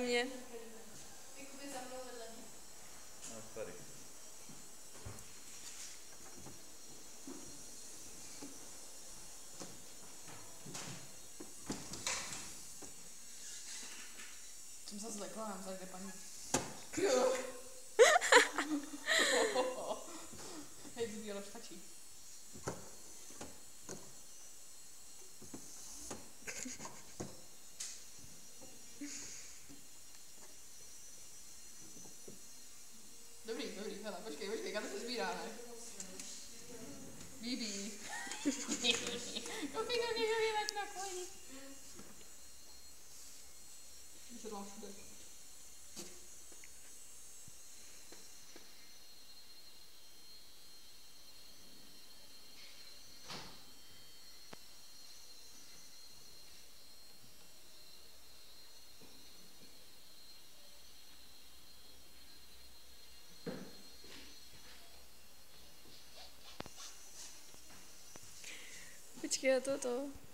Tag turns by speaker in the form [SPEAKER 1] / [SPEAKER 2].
[SPEAKER 1] mě.
[SPEAKER 2] Jakoby za mnou vedle mě.
[SPEAKER 3] No, tady.
[SPEAKER 2] Jsem se zlekla, nám zajde paní. god. BB. go figure, go figure, that's not funny. You
[SPEAKER 1] should off the que